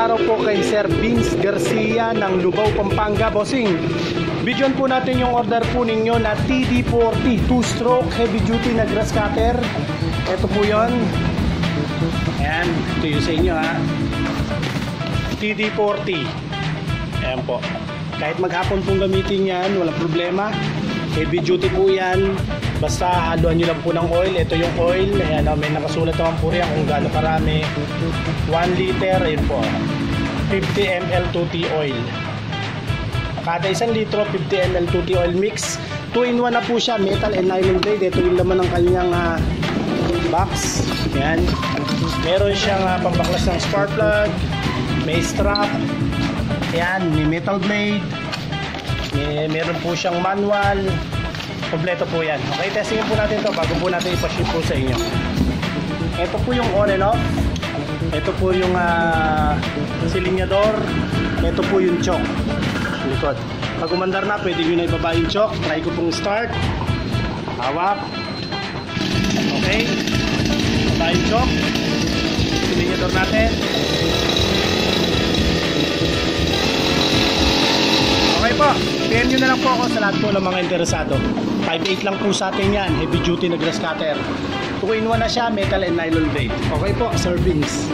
araw po kay Sir Vince Garcia ng Lubao, Pampanga. Bossing, bidyon po natin yung order po ninyo na TD40 2-stroke heavy duty na grass cutter. Ito po yon. Ayan, ito yung sa inyo ha. TD40. Ayan po. Kahit maghapon pong gamitin yan, walang problema. Heavy duty po yan. Basta haluan nyo lang po ng oil. Ito yung oil. Ayan, oh, may nakasulat naman po riyan kung gaano karami. 1 liter, ayun po. 50 ml 2T oil. Kada isang litro, 50 ml 2T oil mix. 2 in 1 na po siya, metal and nylon blade. Ito yung laman ng kanyang ah, box. Yan. Meron siyang ah, pambaklas ng spark plug. May strap. Yan, may metal blade. May, meron po siyang manual. Kompleto po yan. Okay, testingin po natin to bago po natin ipaship po sa inyo. Ito po yung on and off. Ito po yung uh, silinyador. Ito po yung choke. Likod. Pag umandar na, pwede nyo na ibaba yung choke. Try ko pong start. Hawak. PM nyo na lang po ako sa lahat po ng mga interesado. 5.8 lang po sa atin yan, heavy duty na grass cutter. 2 in 1 na siya, metal and nylon blade. Okay po, servings.